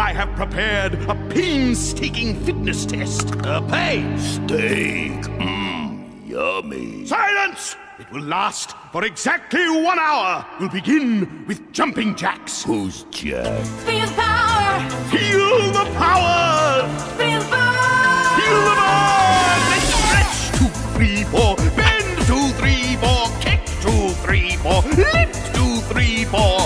I have prepared a painstaking fitness test. A painstaking. Mmm, yummy. Silence! It will last for exactly one hour. We'll begin with jumping jacks. Who's Jack? Feel the power! Feel the power! Feel the power! Feel the power! Let's stretch. Two, three, four. Bend. Two, three, four. Kick. Two, three, four. Lift. Two, three, four.